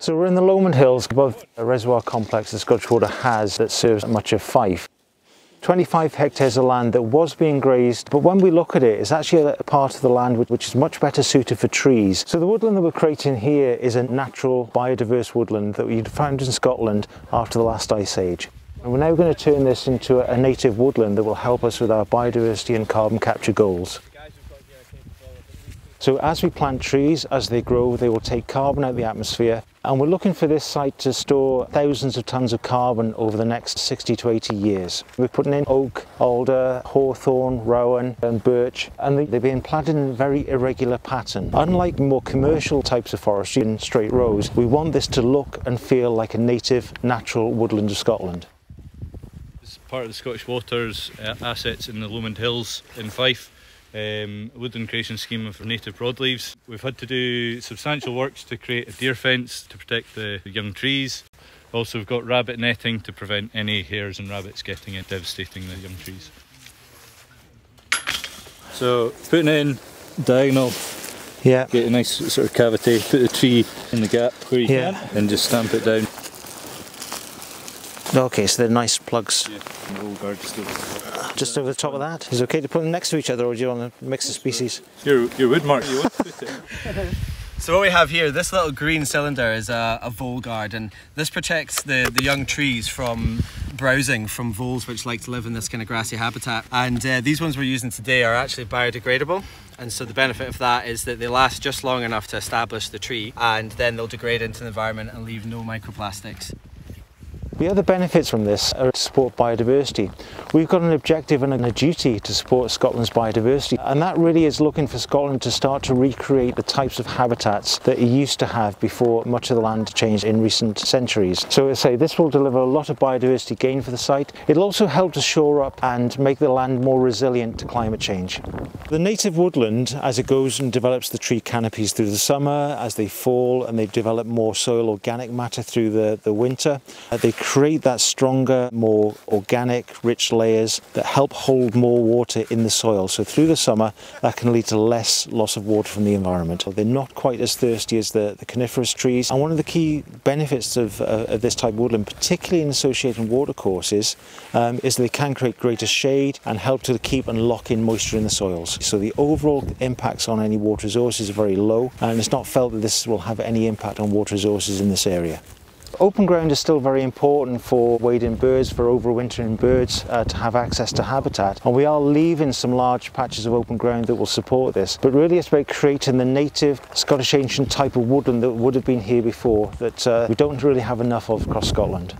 So we're in the Lomond Hills above a reservoir complex that Scottish Water has that serves much of Fife. 25 hectares of land that was being grazed, but when we look at it, it's actually a part of the land which is much better suited for trees. So the woodland that we're creating here is a natural biodiverse woodland that we found in Scotland after the last ice age. And we're now going to turn this into a native woodland that will help us with our biodiversity and carbon capture goals. So as we plant trees, as they grow, they will take carbon out of the atmosphere. And we're looking for this site to store thousands of tons of carbon over the next 60 to 80 years. We're putting in oak, alder, hawthorn, rowan and birch, and they're being planted in a very irregular pattern. Unlike more commercial types of forestry in straight rows, we want this to look and feel like a native, natural woodland of Scotland. This is part of the Scottish Waters uh, assets in the Lomond Hills in Fife um, woodland creation scheme for native broadleaves. We've had to do substantial works to create a deer fence to protect the young trees. Also we've got rabbit netting to prevent any hares and rabbits getting and devastating the young trees. So putting in diagonal, yeah. get a nice sort of cavity, put the tree in the gap where you yeah. can and just stamp it down. Okay, so they're nice plugs. Yeah, just over the top of that. Is it okay to put them next to each other or do you want to mix the species? Your, your wood mark, you want to put it. So what we have here, this little green cylinder is a, a vole guard and this protects the, the young trees from browsing from voles which like to live in this kind of grassy habitat. And uh, these ones we're using today are actually biodegradable. And so the benefit of that is that they last just long enough to establish the tree and then they'll degrade into the environment and leave no microplastics. The other benefits from this are to support biodiversity. We've got an objective and a duty to support Scotland's biodiversity and that really is looking for Scotland to start to recreate the types of habitats that it used to have before much of the land changed in recent centuries. So I say this will deliver a lot of biodiversity gain for the site. It'll also help to shore up and make the land more resilient to climate change. The native woodland, as it goes and develops the tree canopies through the summer, as they fall and they develop more soil organic matter through the, the winter, uh, they create that stronger, more organic, rich layers that help hold more water in the soil. So through the summer, that can lead to less loss of water from the environment. They're not quite as thirsty as the, the coniferous trees. And one of the key benefits of, uh, of this type of woodland, particularly in associated watercourses, um, is they can create greater shade and help to keep and lock in moisture in the soils. So the overall impacts on any water resources are very low, and it's not felt that this will have any impact on water resources in this area. Open ground is still very important for wading birds, for overwintering birds uh, to have access to habitat. And we are leaving some large patches of open ground that will support this. But really it's about creating the native Scottish ancient type of woodland that would have been here before that uh, we don't really have enough of across Scotland.